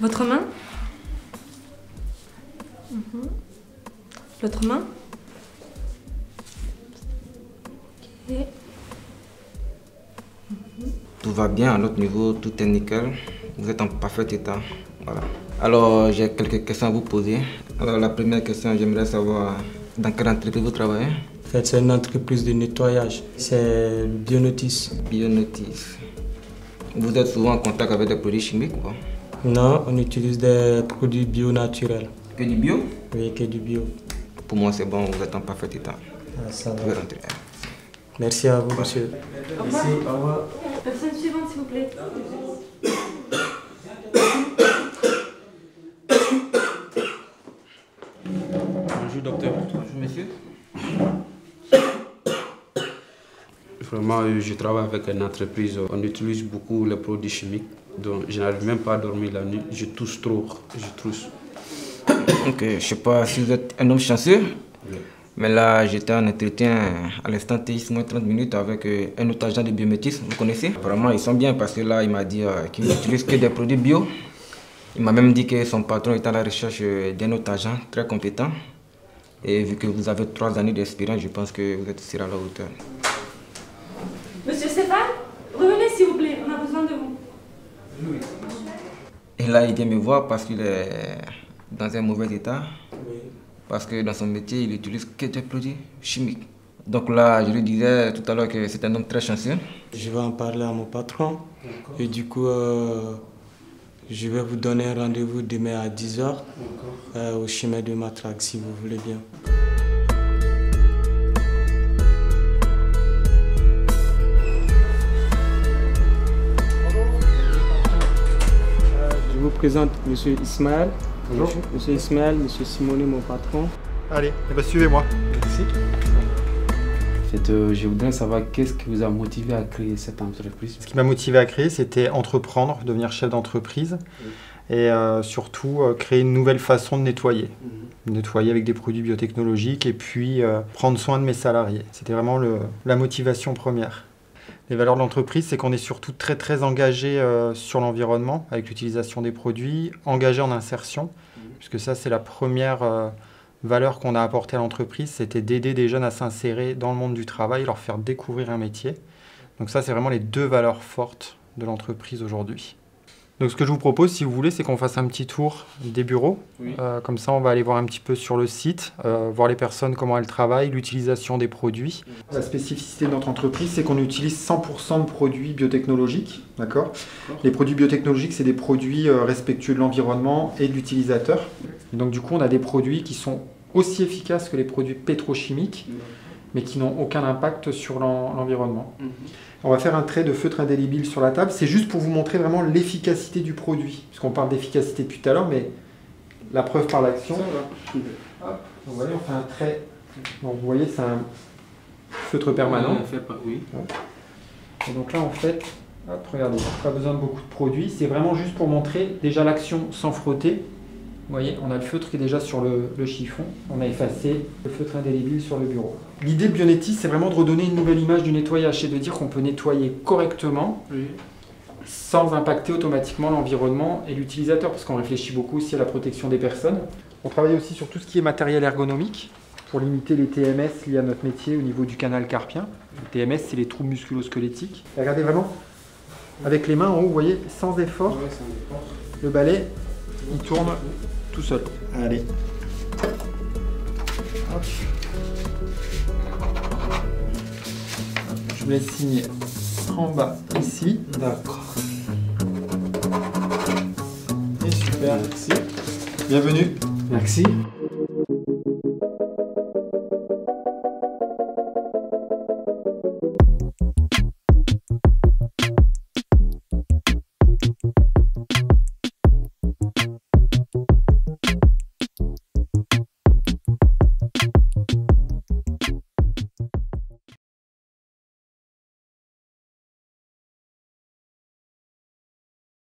Votre main Mhm. L'autre main. Tout va bien à notre niveau, tout est nickel. Vous êtes en parfait état. Voilà. Alors, j'ai quelques questions à vous poser. Alors, la première question, j'aimerais savoir dans quelle entreprise vous travaillez? En fait, c'est une entreprise de nettoyage. C'est Bionotis. Bionotis. Vous êtes souvent en contact avec des produits chimiques ou pas? Non, on utilise des produits bio naturels. Que du bio? Oui, que du bio. Pour moi, c'est bon, vous êtes en parfait état. Ah, ça Vous va. pouvez rentrer. Merci à vous, monsieur. Merci, au revoir. Personne suivante, s'il vous plaît. Bonjour docteur. Bonjour, monsieur. Vraiment, euh, je travaille avec une entreprise. On utilise beaucoup les produits chimiques. Donc, je n'arrive même pas à dormir la nuit. Je tousse trop. Je tousse. Ok, je sais pas si vous êtes un homme chanceux, mais là j'étais en entretien à l'instant T, moins 30 minutes avec euh, un autre agent de biométisme, vous connaissez? Apparemment ils sont bien parce que là il m'a dit euh, qu'il n'utilise que des produits bio. Il m'a même dit que son patron est à la recherche euh, d'un autre agent très compétent. Et vu que vous avez trois années d'expérience, je pense que vous êtes sur à la hauteur. Monsieur Stéphane, revenez, s'il vous plaît. On a besoin de vous. Il vient me voir parce qu'il est dans un mauvais état. Parce que dans son métier, il utilise que des produits chimiques. Donc là, je lui disais tout à l'heure que c'est un homme très chanceux. Je vais en parler à mon patron. Et du coup, euh, je vais vous donner un rendez-vous demain à 10h au chemin de Matraque, si vous voulez bien. Présente Monsieur Ismaël. Bonjour. Monsieur Ismaël, Monsieur Simonet, mon patron. Allez, eh ben, suivez-moi. Merci. En fait, euh, je voudrais savoir qu'est-ce qui vous a motivé à créer cette entreprise? Ce qui m'a motivé à créer, c'était entreprendre, devenir chef d'entreprise et euh, surtout euh, créer une nouvelle façon de nettoyer. Nettoyer avec des produits biotechnologiques et puis euh, prendre soin de mes salariés. C'était vraiment le- la motivation première. Les valeurs de l'entreprise, c'est qu'on est surtout très très engagé euh, sur l'environnement avec l'utilisation des produits, engagé en insertion, puisque ça c'est la première euh, valeur qu'on a apportée à l'entreprise, c'était d'aider des jeunes à s'insérer dans le monde du travail, leur faire découvrir un métier. Donc ça c'est vraiment les deux valeurs fortes de l'entreprise aujourd'hui. Donc ce que je vous propose, si vous voulez, c'est qu'on fasse un petit tour des bureaux. Euh, comme ça, on va aller voir un petit peu sur le site, euh, voir les personnes, comment elles travaillent, l'utilisation des produits. La spécificité de notre entreprise, c'est qu'on utilise 100% de produits biotechnologiques. D'accord? Les produits biotechnologiques, c'est des produits euh, respectueux de l'environnement et de l'utilisateur. Donc du coup, on a des produits qui sont aussi efficaces que les produits pétrochimiques, mais qui n'ont aucun impact sur l'en- l'environnement. On va faire un trait de feutre indélébile sur la table. C'est juste pour vous montrer vraiment l'efficacité du produit. Puisqu'on parle d'efficacité depuis tout à l'heure, mais la preuve par l'action. Hop, donc vous voyez, on fait un trait. Donc vous voyez, c'est un feutre permanent. Oui. Et donc là, en fait, hop, regardez, pas besoin de beaucoup de produits. C'est vraiment juste pour montrer déjà l'action sans frotter. Vous voyez, on a le feutre qui est déjà sur le, le chiffon. On a effacé le feutre indélébile sur le bureau. L'idée de Bionetis, c'est vraiment de redonner une nouvelle image du nettoyage. C'est de dire qu'on peut nettoyer correctement sans impacter automatiquement l'environnement et l'utilisateur, parce qu'on réfléchit beaucoup aussi à la protection des personnes. On travaille aussi sur tout ce qui est matériel ergonomique pour limiter les TMS liés à notre métier au niveau du canal carpien. Les TMS, c'est les troubles musculo-squelettiques. Et Regardez vraiment, avec les mains en haut, vous voyez, sans effort, le balai, il tourne tout seul. Allez. Hop. Je vous laisse signer en bas ici. D'accord. Et super. Merci. Bienvenue. Merci.